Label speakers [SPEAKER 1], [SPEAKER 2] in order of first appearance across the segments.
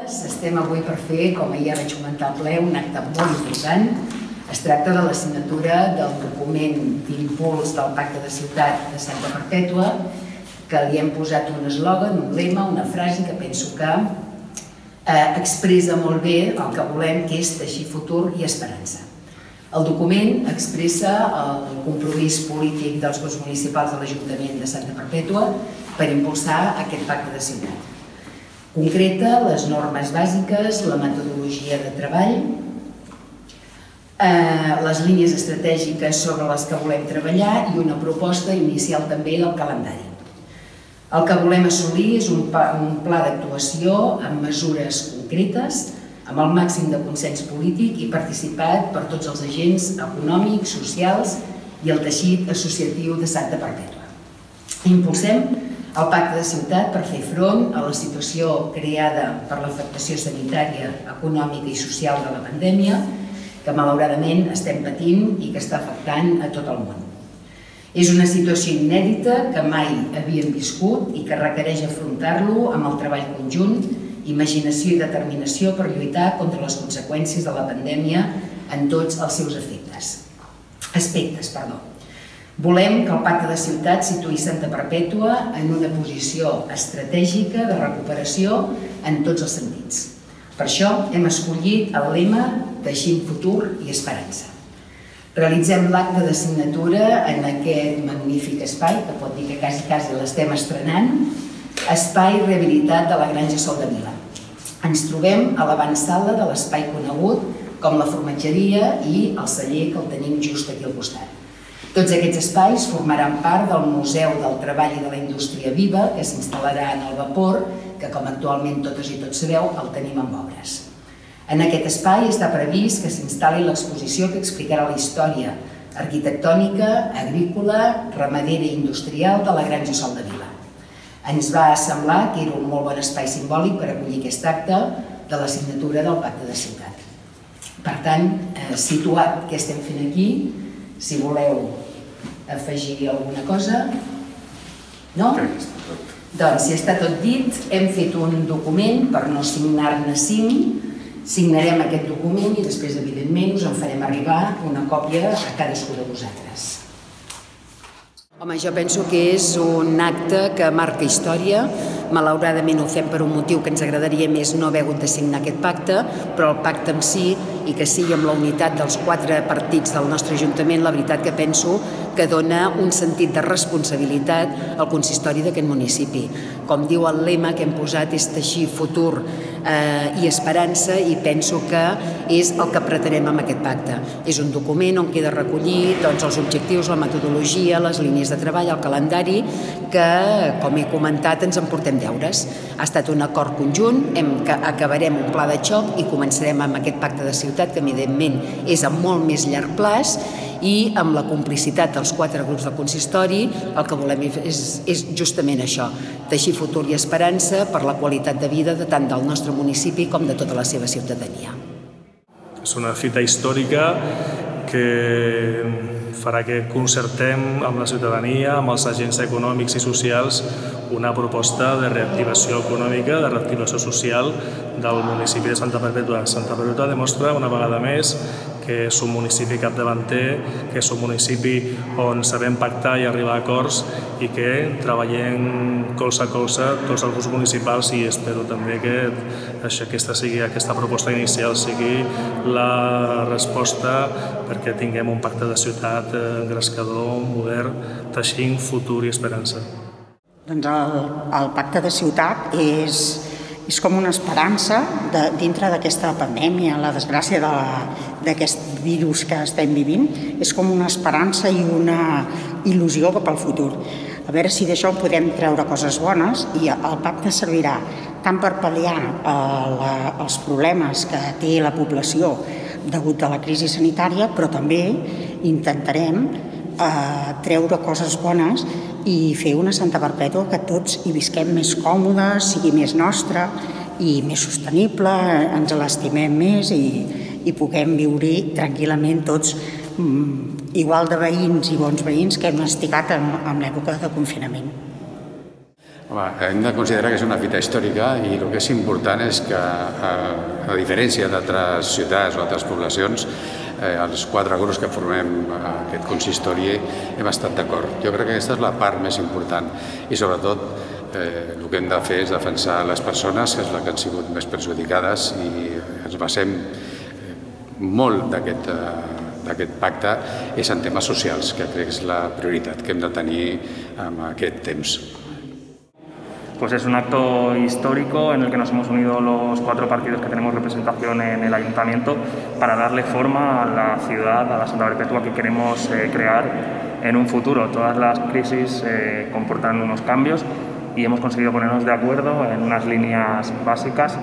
[SPEAKER 1] Estem avui per fer, com ja vaig comentar al ple, un acte molt important. Es tracta de la signatura del document d'impuls del Pacte de Ciutat de Santa Perpètua, que li hem posat un eslògan, un lema, una frase que penso que eh, expressa molt bé el que volem, que és teixir futur i esperança. El document expressa el compromís polític dels grups municipals de l'Ajuntament de Santa Perpètua per impulsar aquest pacte de ciutat concreta les normes bàsiques, la metodologia de treball, eh, les línies estratègiques sobre les que volem treballar i una proposta inicial també del calendari. El que volem assolir és un, un pla d'actuació amb mesures concretes, amb el màxim de consens polític i participat per tots els agents econòmics, socials i el teixit associatiu de Santa Perpètua. Impulsem el pacte de ciutat per fer front a la situació creada per l'afectació sanitària, econòmica i social de la pandèmia que malauradament estem patint i que està afectant a tot el món. És una situació inèdita que mai havíem viscut i que requereix afrontar-lo amb el treball conjunt, imaginació i determinació per lluitar contra les conseqüències de la pandèmia en tots els seus efectes. Aspectes, perdó. Volem que el Pacte de Ciutat situï Santa Perpètua en una posició estratègica de recuperació en tots els sentits. Per això hem escollit el lema Teixint futur i esperança. Realitzem l'acte de signatura en aquest magnífic espai, que pot dir que quasi, quasi l'estem estrenant, Espai Rehabilitat de la Granja Sol de Vila. Ens trobem a l'avançada de l'espai conegut com la formatgeria i el celler que el tenim just aquí al costat. Tots aquests espais formaran part del Museu del Treball i de la Indústria Viva, que s'instal·larà en el vapor, que com actualment totes i tots sabeu, el tenim en obres. En aquest espai està previst que s'instal·li l'exposició que explicarà la història arquitectònica, agrícola, ramadera i industrial de la Granja Sol de Vila. Ens va semblar que era un molt bon espai simbòlic per acollir aquest acte de la signatura del Pacte de Ciutat. Per tant, eh, situat què estem fent aquí, si voleu afegir alguna cosa. No? Doncs, si està tot dit, hem fet un document per no signar-ne cinc, signarem aquest document i després, evidentment, us en farem arribar una còpia a cadascú de vosaltres. Home, jo penso que és un acte que marca història, malauradament ho fem per un motiu que ens agradaria més no haver hagut de signar aquest pacte, però el pacte en si i que sigui amb la unitat dels quatre partits del nostre Ajuntament, la veritat que penso que dona un sentit de responsabilitat al consistori d'aquest municipi. Com diu el lema que hem posat és teixir futur eh, i esperança i penso que és el que pretenem amb aquest pacte. És un document on queda recollir tots els objectius, la metodologia, les línies de treball, el calendari, que, com he comentat, ens en portem deures. Ha estat un acord conjunt, hem, que acabarem un pla de xoc i començarem amb aquest pacte de ciutat que evidentment és a molt més llarg plaç, i amb la complicitat dels quatre grups del consistori el que volem és, és justament això, teixir futur i esperança per la qualitat de vida de tant del nostre municipi com de tota la seva ciutadania.
[SPEAKER 2] És una fita històrica que farà que concertem amb la ciutadania, amb els agents econòmics i socials, una proposta de reactivació econòmica, de reactivació social del municipi de Santa Perpètua. Santa Perpètua demostra una vegada més que és un municipi capdavanter, que és un municipi on sabem pactar i arribar a acords i que treballem colze a colze tots els grups municipals i espero també que això, aquesta, sigui, aquesta proposta inicial sigui la resposta perquè tinguem un pacte de ciutat engrescador, modern, teixint futur i esperança.
[SPEAKER 3] Doncs el, el pacte de ciutat és és com una esperança de, dintre d'aquesta pandèmia, la desgràcia d'aquest de virus que estem vivint, és com una esperança i una il·lusió cap al futur. A veure si d'això podem treure coses bones i el pacte servirà tant per pal·liar eh, la, els problemes que té la població degut a la crisi sanitària, però també intentarem eh, treure coses bones i fer una Santa Perpètua que tots hi visquem més còmodes, sigui més nostra i més sostenible, ens l'estimem més i, i puguem viure tranquil·lament tots mm, igual de veïns i bons veïns que hem esticat en, en l'època de confinament.
[SPEAKER 4] Home, hem de considerar que és una fita històrica i el que és important és que, a, a diferència d'altres ciutats o altres poblacions, eh, els quatre grups que formem aquest consistori hem estat d'acord. Jo crec que aquesta és la part més important i sobretot eh, el que hem de fer és defensar les persones, que és la que han sigut més perjudicades i ens basem eh, molt d'aquest eh, d'aquest pacte és en temes socials, que crec que és la prioritat que hem de tenir en aquest temps.
[SPEAKER 5] Pues es un acto histórico en el que nos hemos unido los cuatro partidos que tenemos representación en el ayuntamiento para darle forma a la ciudad, a la Santa Perpetua que queremos eh, crear en un futuro. Todas las crisis eh, comportan unos cambios y hemos conseguido ponernos de acuerdo en unas líneas básicas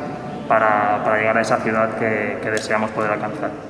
[SPEAKER 5] para, llegar a esa ciudad que deseamos poder alcanzar.